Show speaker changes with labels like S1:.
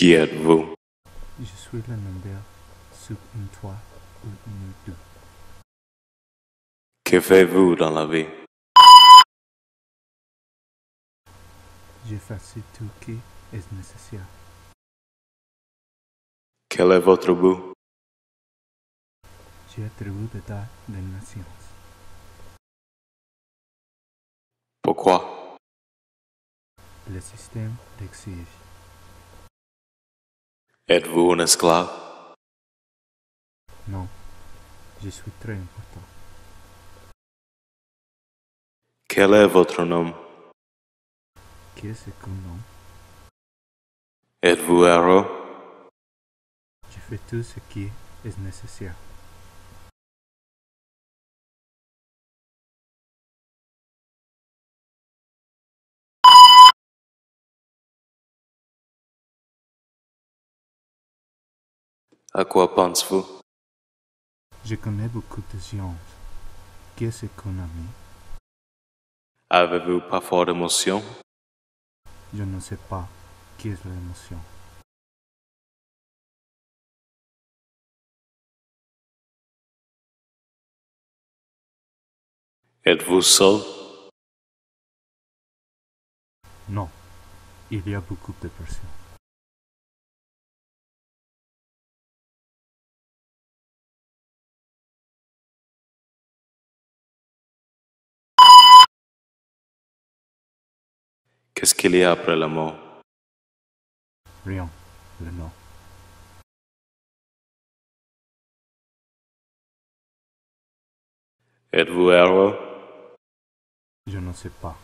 S1: Qui êtes-vous?
S2: Je suis le number sous une toit ou une deux.
S1: Que faites-vous dans la vie?
S2: Je fais tout qui est nécessaire.
S1: Quel est votre but?
S2: J'ai attribué d'état de la science.
S1: Pourquoi?
S2: Le système l'exige.
S1: Êtes-vous un esclave
S2: Non, je suis très important.
S1: Quel est votre nom
S2: Qu'est-ce qu'un nom
S1: Êtes-vous héros
S2: Je fais tout ce qui est nécessaire.
S1: À quoi pensez-vous?
S2: Je connais beaucoup de sciences. Qu'est-ce qu'un ami
S1: Avez-vous parfois d'émotion
S2: Je ne sais pas qu'est-ce l'émotion.
S1: Êtes-vous seul?
S2: Non, il y a beaucoup de personnes.
S1: Qu'est-ce qu'il y a après la mort?
S2: Rien, le nom.
S1: Êtes-vous héros
S2: Je ne sais pas.